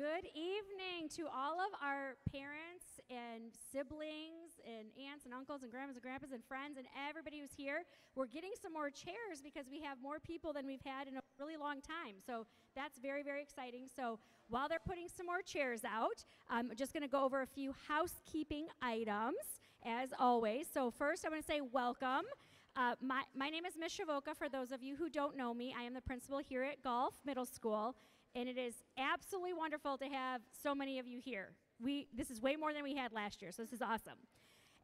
Good evening to all of our parents and siblings and aunts and uncles and grandmas and grandpas and friends and everybody who's here. We're getting some more chairs because we have more people than we've had in a really long time. So that's very, very exciting. So while they're putting some more chairs out, I'm just going to go over a few housekeeping items as always. So first, I want to say welcome. Uh, my, my name is Miss Shavoka. For those of you who don't know me, I am the principal here at Golf Middle School and it is absolutely wonderful to have so many of you here. We, this is way more than we had last year, so this is awesome.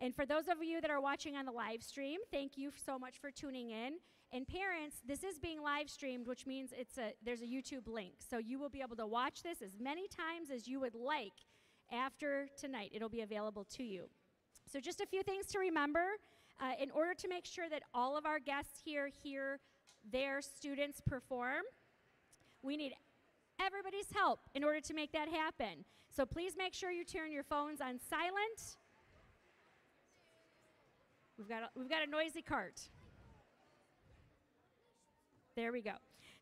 And for those of you that are watching on the live stream, thank you so much for tuning in. And parents, this is being live streamed, which means it's a, there's a YouTube link. So you will be able to watch this as many times as you would like after tonight. It'll be available to you. So just a few things to remember. Uh, in order to make sure that all of our guests here hear their students perform, we need everybody's help in order to make that happen. So please make sure you turn your phones on silent. We've got a, we've got a noisy cart. There we go.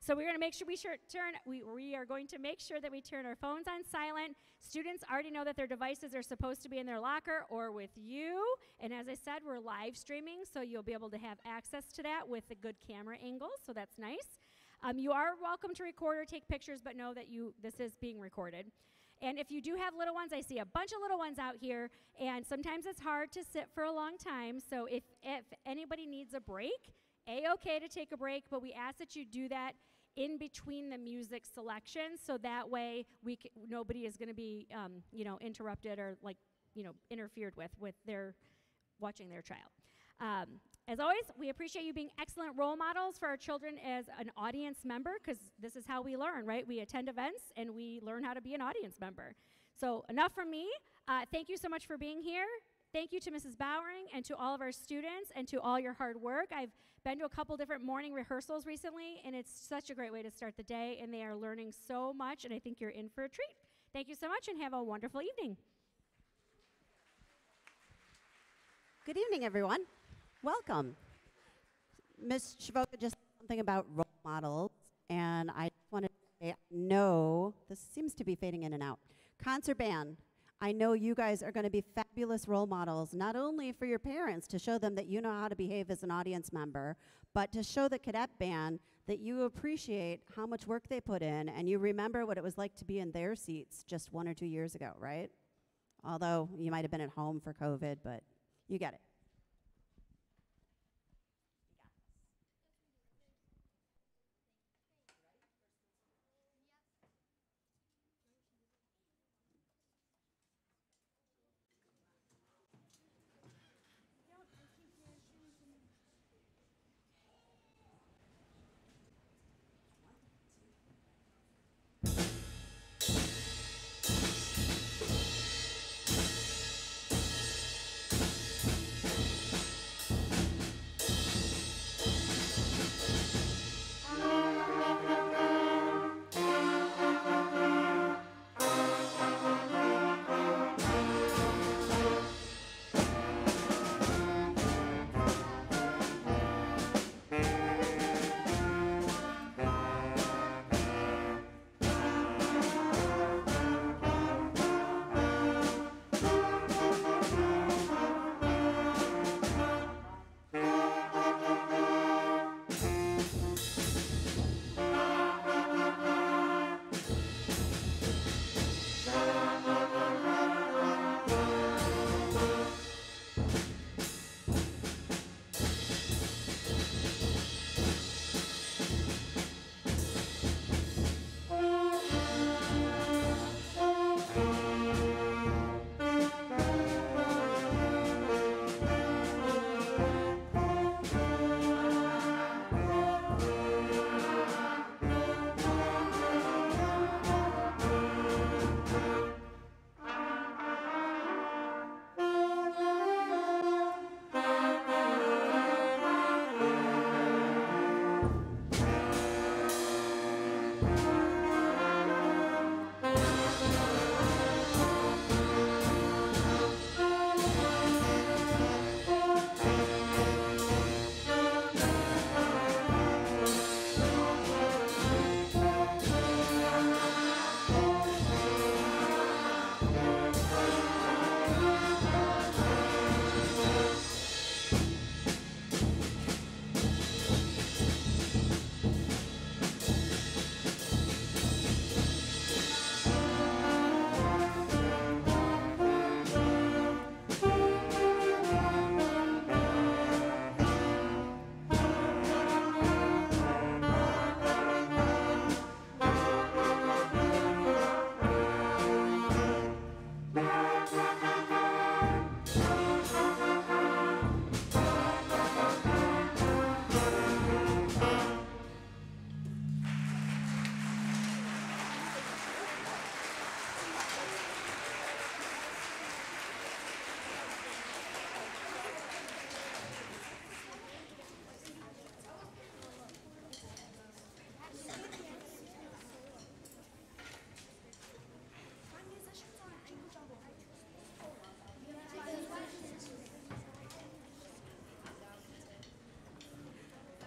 So we're going to make sure we sure turn we, we are going to make sure that we turn our phones on silent. Students already know that their devices are supposed to be in their locker or with you. And as I said, we're live streaming, so you'll be able to have access to that with a good camera angle. So that's nice. Um, you are welcome to record or take pictures, but know that you this is being recorded. And if you do have little ones, I see a bunch of little ones out here, and sometimes it's hard to sit for a long time. So if, if anybody needs a break, a-okay to take a break, but we ask that you do that in between the music selections, so that way we c- nobody is going to be, um, you know, interrupted or like, you know, interfered with with their watching their child. Um, as always, we appreciate you being excellent role models for our children as an audience member, because this is how we learn, right? We attend events and we learn how to be an audience member. So, enough from me. Uh, thank you so much for being here. Thank you to Mrs. Bowering and to all of our students and to all your hard work. I've been to a couple different morning rehearsals recently, and it's such a great way to start the day, and they are learning so much, and I think you're in for a treat. Thank you so much, and have a wonderful evening. Good evening, everyone. Welcome. Ms. Shavoka just said something about role models, and I just wanted to say, no, this seems to be fading in and out. Concert band, I know you guys are going to be fabulous role models, not only for your parents to show them that you know how to behave as an audience member, but to show the cadet band that you appreciate how much work they put in and you remember what it was like to be in their seats just one or two years ago, right? Although you might have been at home for COVID, but you get it.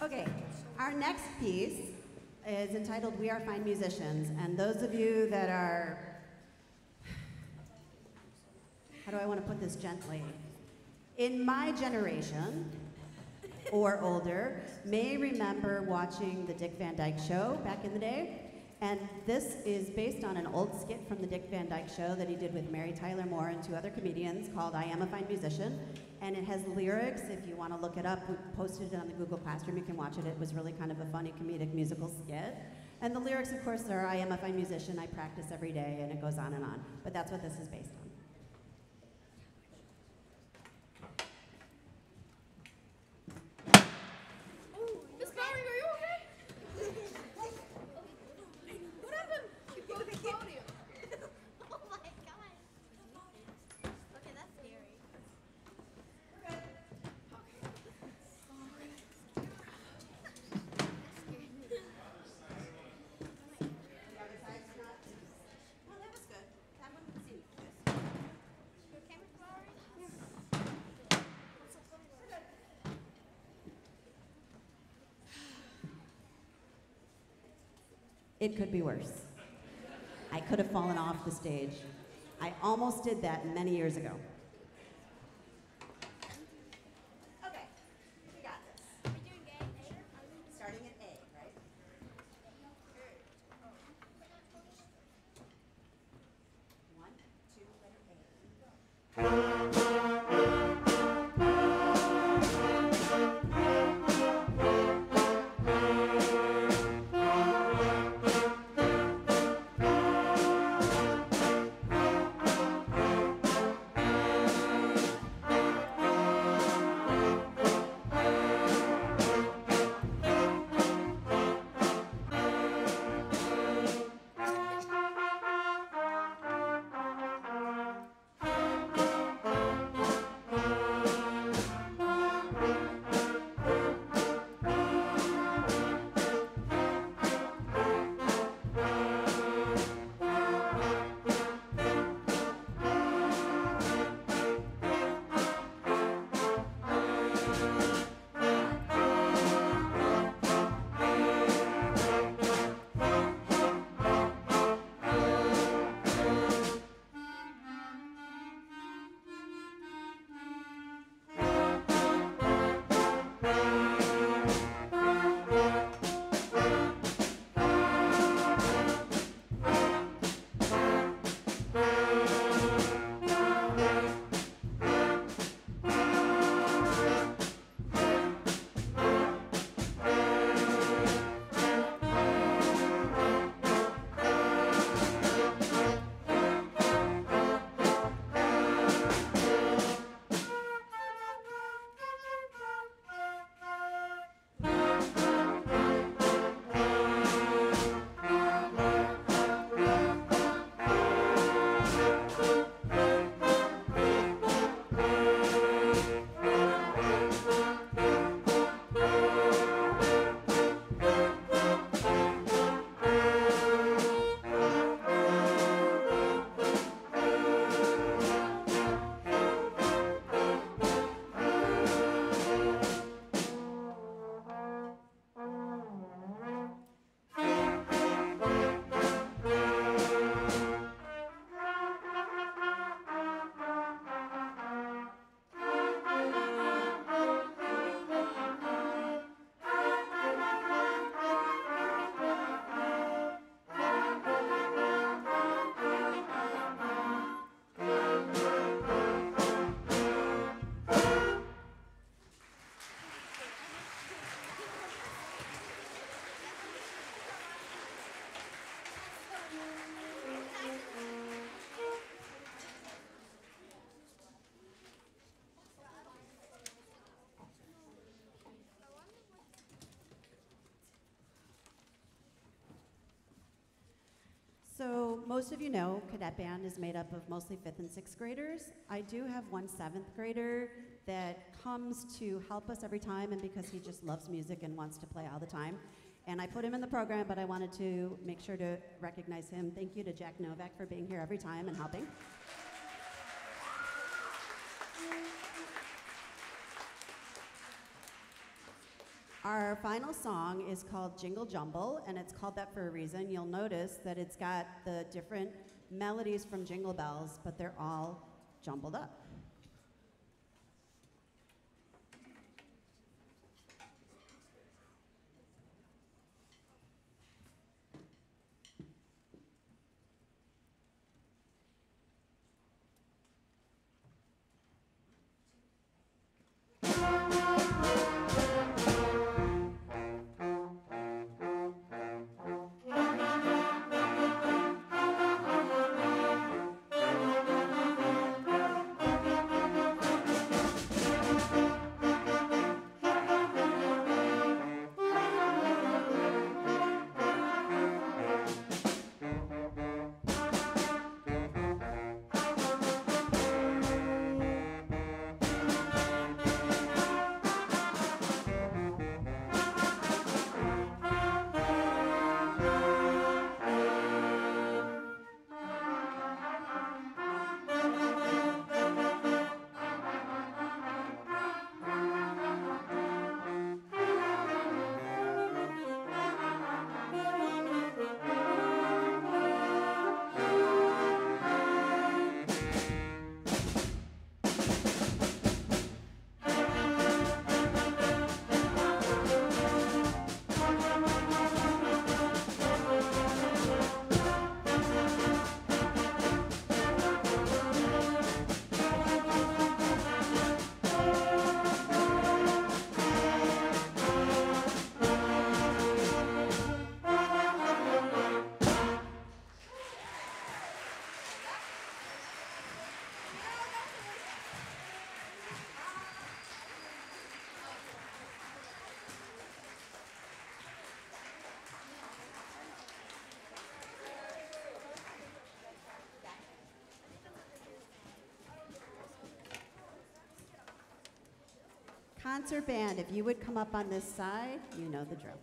Okay, our next piece is entitled We Are Fine Musicians. And those of you that are, how do I want to put this gently? In my generation or older, may remember watching the Dick Van Dyke Show back in the day. And this is based on an old skit from the Dick Van Dyke Show that he did with Mary Tyler Moore and two other comedians called I Am a Fine Musician. And it has lyrics. If you want to look it up, we posted it on the Google Classroom. You can watch it. It was really kind of a funny comedic musical skit. And the lyrics, of course, are I am a fine musician, I practice every day, and it goes on and on. But that's what this is based on. Miss Barry, are you okay? what happened? She broke the podium. Oh my god. Okay, that's scary. Well, that was good. That one seemed Your camera Ferrari? It could be worse. I could have fallen off the stage. I almost did that many years ago. So most of you know Cadet Band is made up of mostly fifth and sixth graders. I do have one seventh grader that comes to help us every time and because he just loves music and wants to play all the time. And I put him in the program, but I wanted to make sure to recognize him. Thank you to Jack Novak for being here every time and helping. Our final song is called Jingle Jumble, and it's called that for a reason. You'll notice that it's got the different melodies from Jingle Bells, but they're all jumbled up. concert band, if you would come up on this side, you know the drill.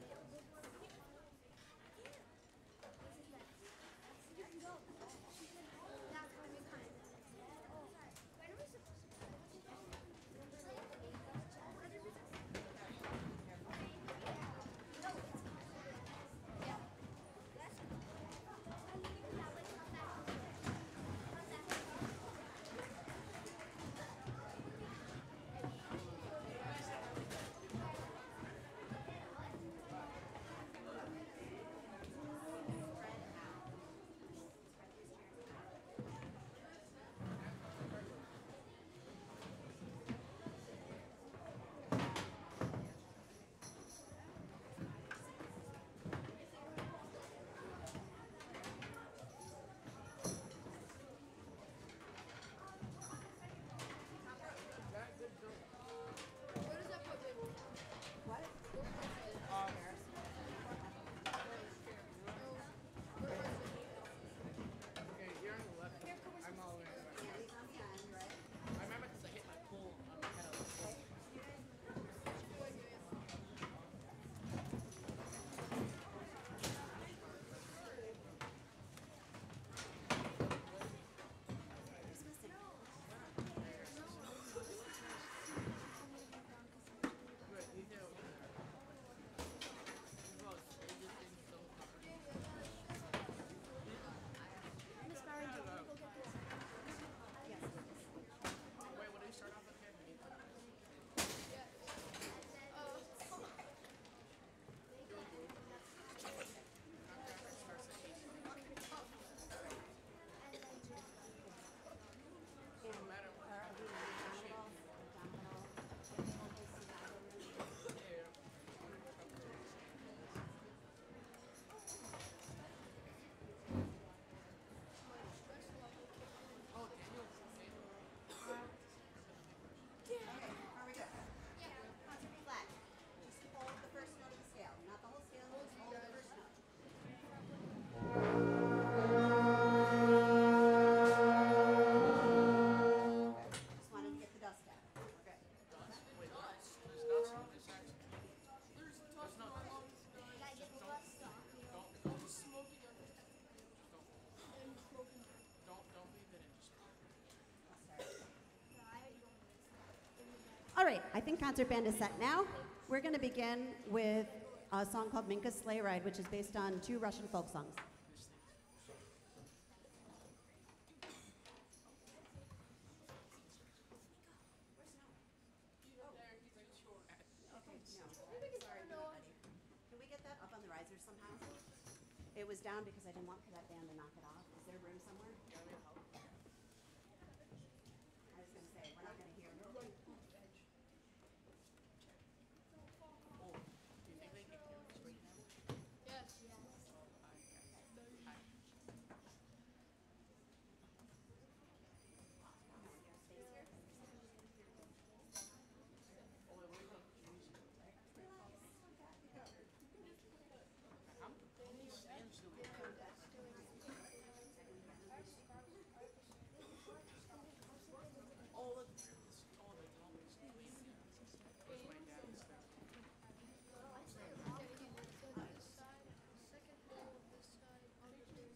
All right, I think Concert Band is set now. We're going to begin with a song called Minka's Sleigh Ride, which is based on two Russian folk songs.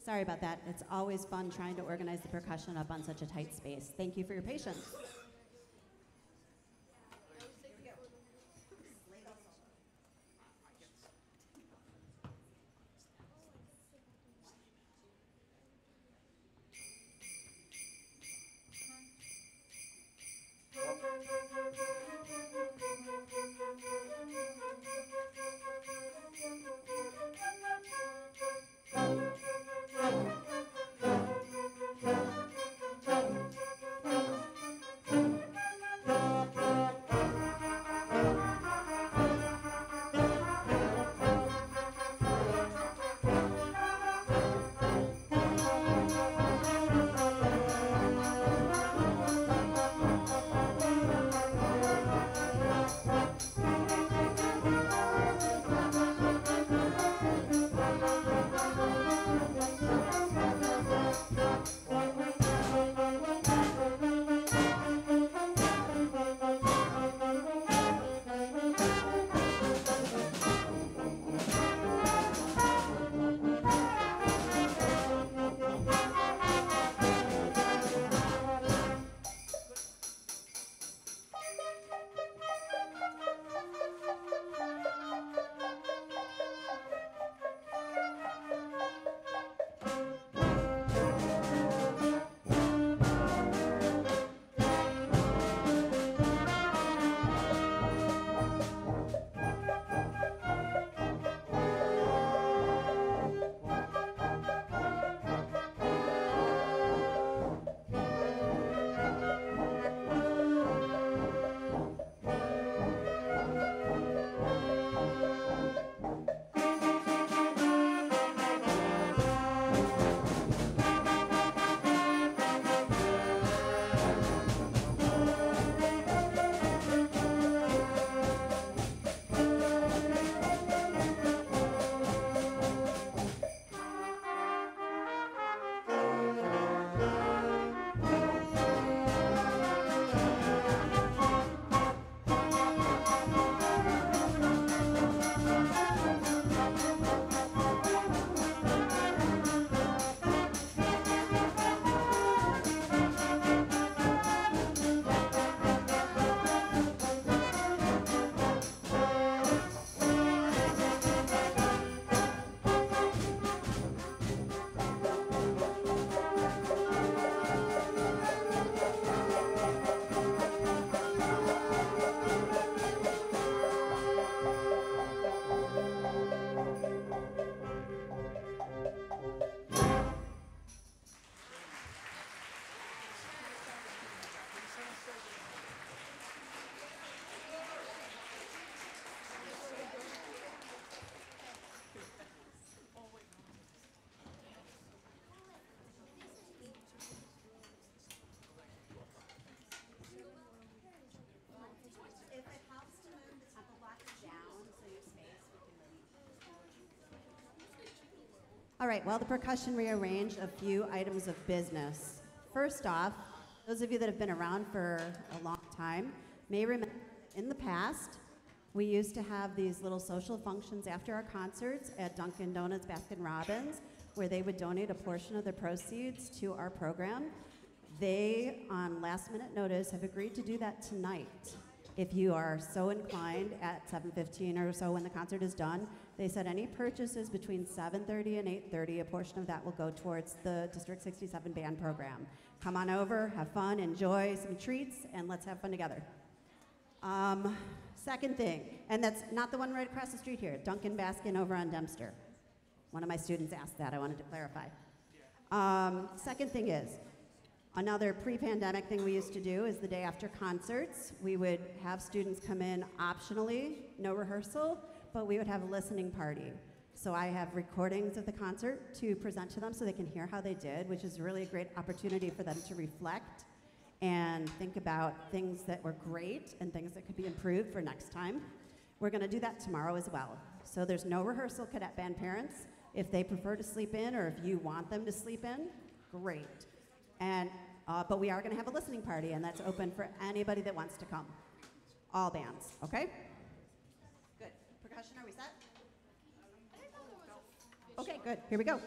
Sorry about that. It's always fun trying to organize the percussion up on such a tight space. Thank you for your patience. All right, well, the percussion rearranged a few items of business. First off, those of you that have been around for a long time may remember in the past, we used to have these little social functions after our concerts at Dunkin' Donuts, Baskin Robbins, where they would donate a portion of their proceeds to our program. They, on last minute notice, have agreed to do that tonight. If you are so inclined at 7:15 or so when the concert is done, they said any purchases between 7:30 and 8:30, a portion of that will go towards the District 67 band program. Come on over, have fun, enjoy some treats, and let's have fun together. Um, second thing, and that's not the one right across the street here, Dunkin' Baskin over on Dempster. One of my students asked that. I wanted to clarify. Um, second thing is, another pre-pandemic thing we used to do is the day after concerts, we would have students come in optionally, no rehearsal, but we would have a listening party. So I have recordings of the concert to present to them so they can hear how they did, which is really a great opportunity for them to reflect and think about things that were great and things that could be improved for next time. We're going to do that tomorrow as well. So there's no rehearsal, cadet band parents. If they prefer to sleep in or if you want them to sleep in, great. And, uh, but we are going to have a listening party, and that's open for anybody that wants to come. All bands, okay? Percussion, are we set? Okay, good. Here we go.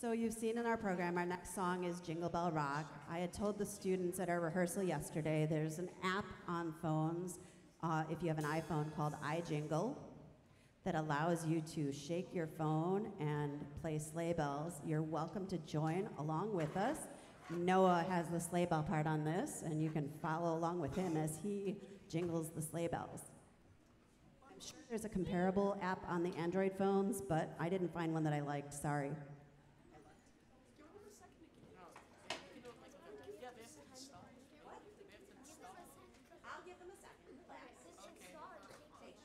So you've seen in our program, our next song is Jingle Bell Rock. I had told the students at our rehearsal yesterday, there's an app on phones, uh, if you have an iPhone, called iJingle, that allows you to shake your phone and play sleigh bells. You're welcome to join along with us. Noah has the sleigh bell part on this, and you can follow along with him as he jingles the sleigh bells. I'm sure there's a comparable app on the Android phones, but I didn't find one that I liked. Sorry. yeah, they have to install. They have to install. I'll give them a second. Relax.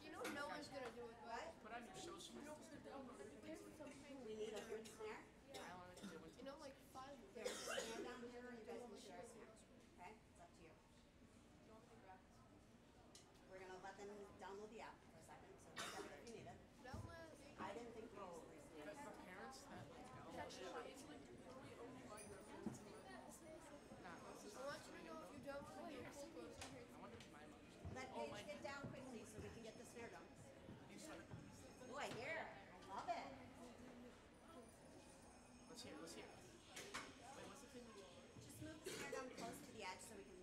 You know no one's gonna do it, right? Put on your show shoes. We need a good snare. You know, like five. There's a snare down here, and you guys can share a snare. Okay? It's up to you. We're gonna let them download the app for a second, so they have it if you need it. No one. I didn't think we used three snares. The parents that like download it, it's like literally owned by your parents. Nah, this is I want you to know if you don't want to hear I wonder if my mom. Let Paige get down quickly so we can get the snare drum. Oh, I hear. I love it. Let's hear. Let's hear. Wait, what's the thing? Just move the snare drum close to the edge so we can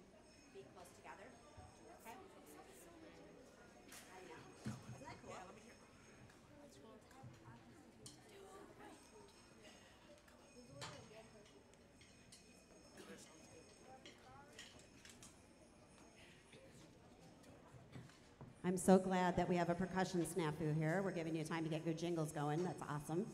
be close together. Okay? I know. Isn't that cool? Yeah, let me hear. I'm so glad that we have a percussion snafu here. We're giving you time to get your jingles going. That's awesome.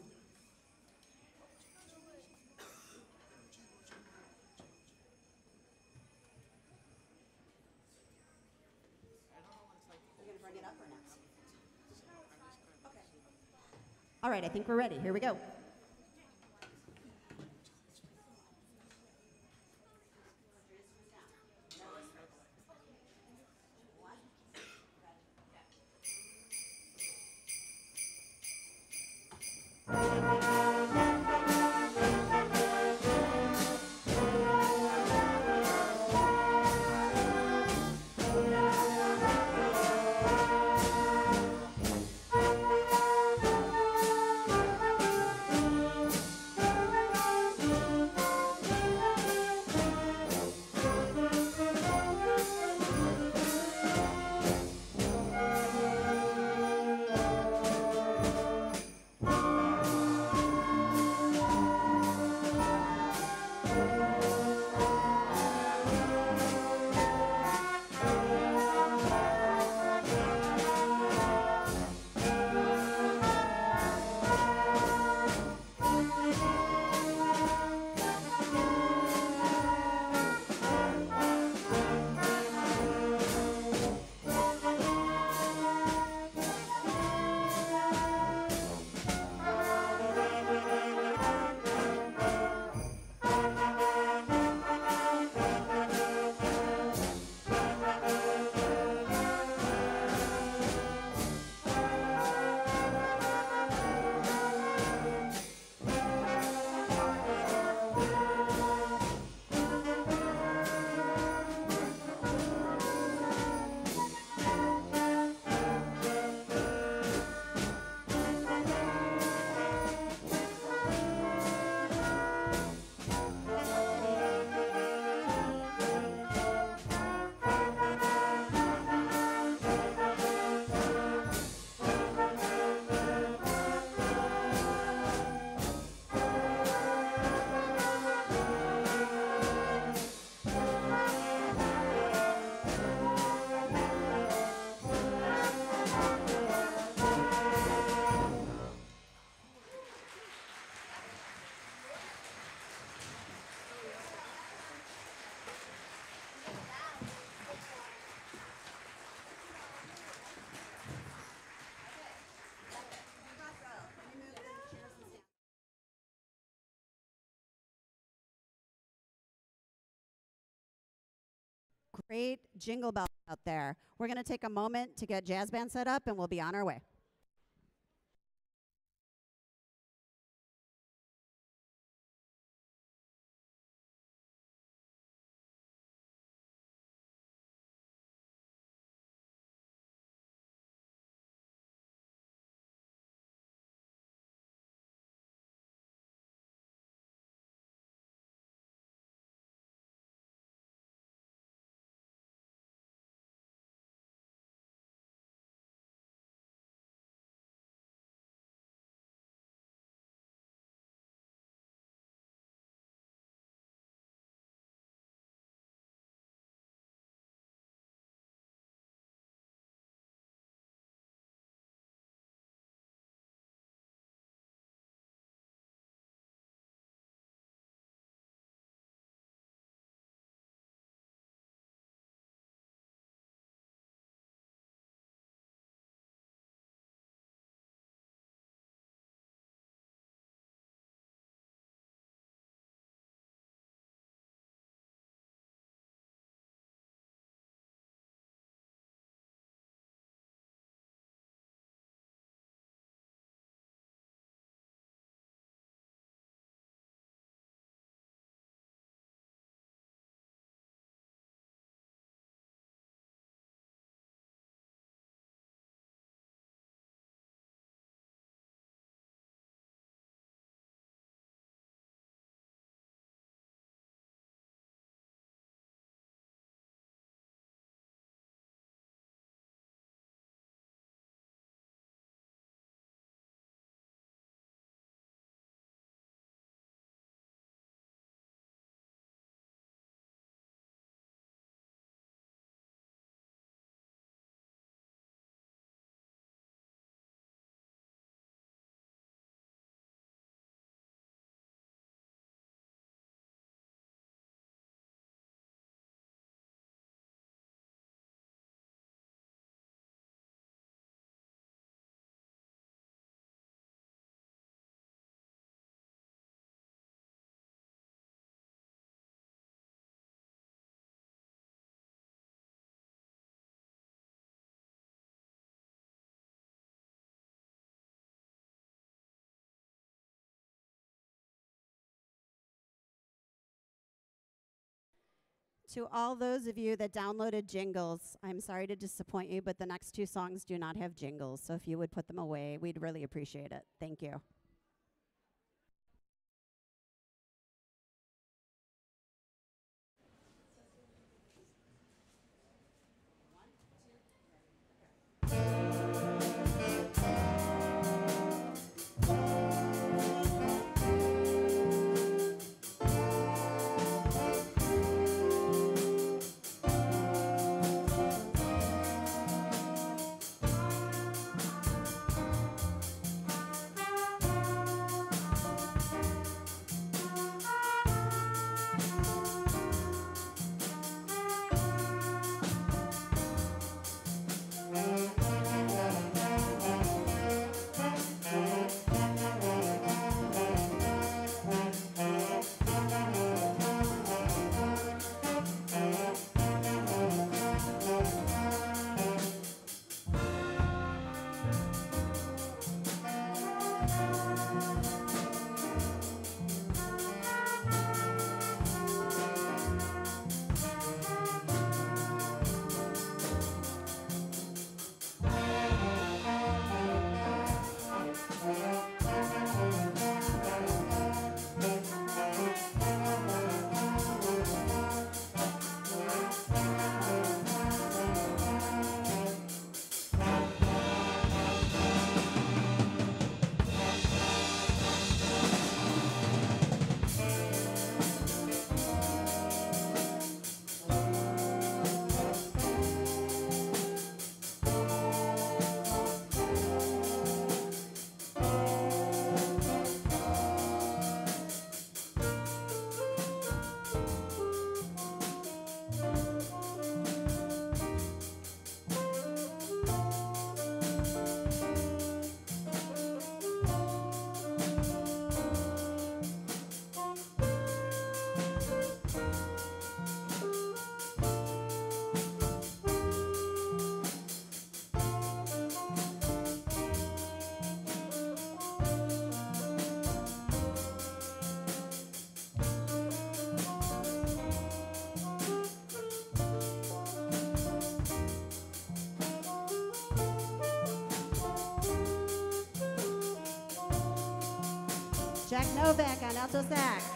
Think we're ready. Here we go. Great jingle bells out there. We're going to take a moment to get jazz band set up and we'll be on our way. To all those of you that downloaded jingles, I'm sorry to disappoint you, but the next two songs do not have jingles. So if you would put them away, we'd really appreciate it. Thank you. Jack Novak on alto sax.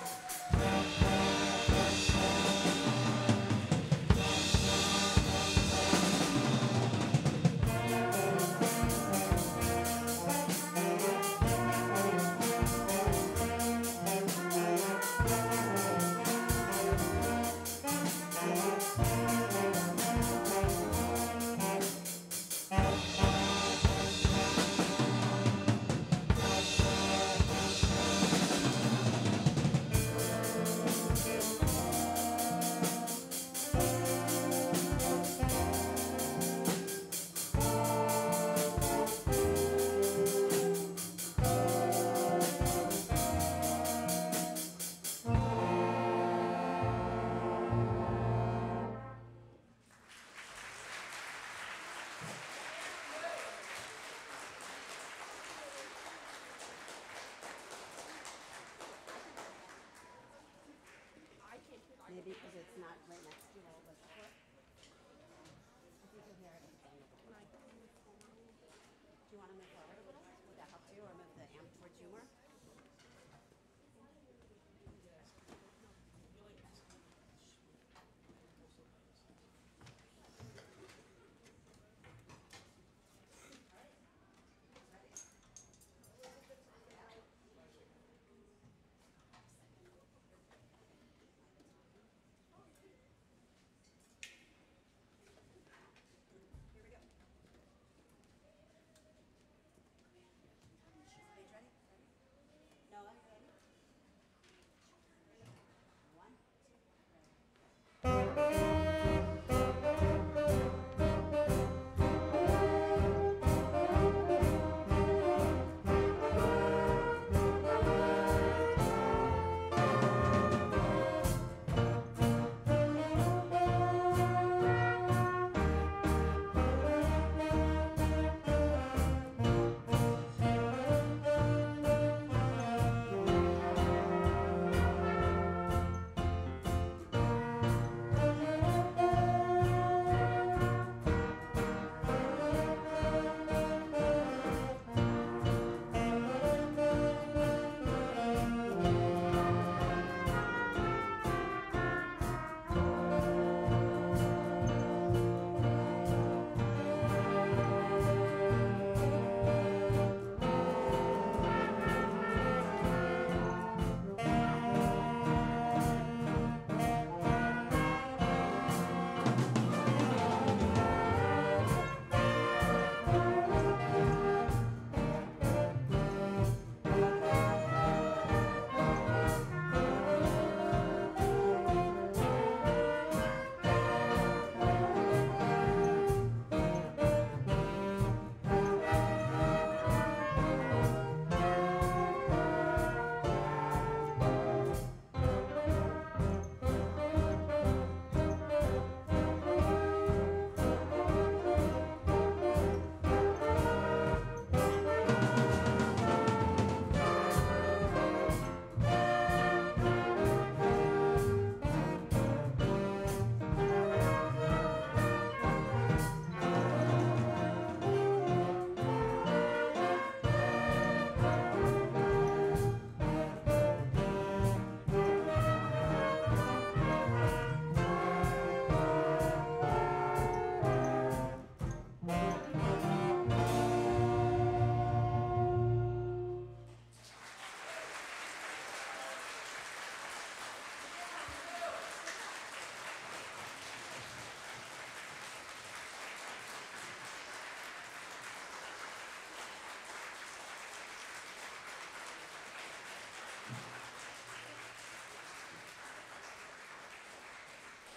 Because it's not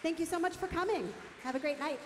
Thank you so much for coming. Have a great night.